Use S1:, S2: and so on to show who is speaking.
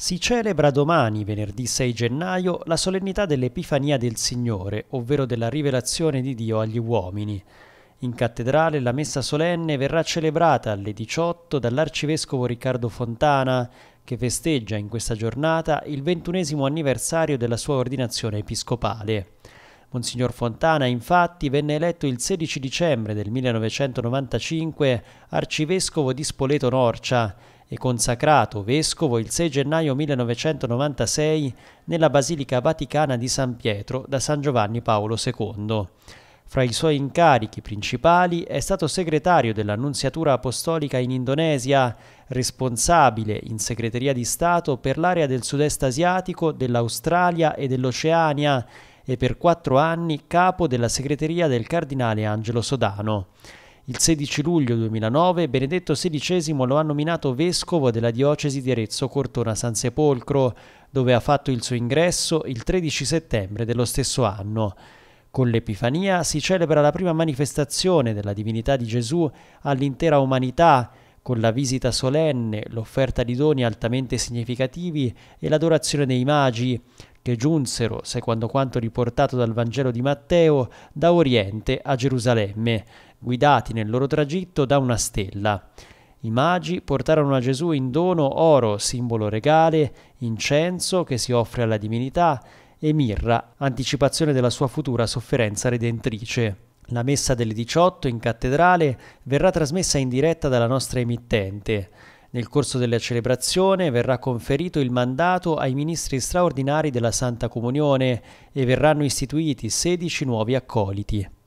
S1: Si celebra domani, venerdì 6 gennaio, la solennità dell'Epifania del Signore, ovvero della rivelazione di Dio agli uomini. In cattedrale la messa solenne verrà celebrata alle 18 dall'arcivescovo Riccardo Fontana, che festeggia in questa giornata il ventunesimo anniversario della sua ordinazione episcopale. Monsignor Fontana, infatti, venne eletto il 16 dicembre del 1995 arcivescovo di Spoleto Norcia e consacrato vescovo il 6 gennaio 1996 nella Basilica Vaticana di San Pietro da San Giovanni Paolo II. Fra i suoi incarichi principali è stato segretario dell'Annunziatura Apostolica in Indonesia, responsabile in segreteria di Stato per l'area del sud-est asiatico, dell'Australia e dell'Oceania e per quattro anni capo della segreteria del cardinale Angelo Sodano. Il 16 luglio 2009 Benedetto XVI lo ha nominato vescovo della diocesi di Arezzo Cortona San Sepolcro, dove ha fatto il suo ingresso il 13 settembre dello stesso anno. Con l'Epifania si celebra la prima manifestazione della divinità di Gesù all'intera umanità, con la visita solenne, l'offerta di doni altamente significativi e l'adorazione dei magi, che giunsero, secondo quanto riportato dal Vangelo di Matteo, da Oriente a Gerusalemme, guidati nel loro tragitto da una stella. I magi portarono a Gesù in dono oro, simbolo regale, incenso che si offre alla divinità, e mirra, anticipazione della sua futura sofferenza redentrice. La messa delle 18 in cattedrale verrà trasmessa in diretta dalla nostra emittente. Nel corso della celebrazione verrà conferito il mandato ai ministri straordinari della Santa Comunione e verranno istituiti 16 nuovi accoliti.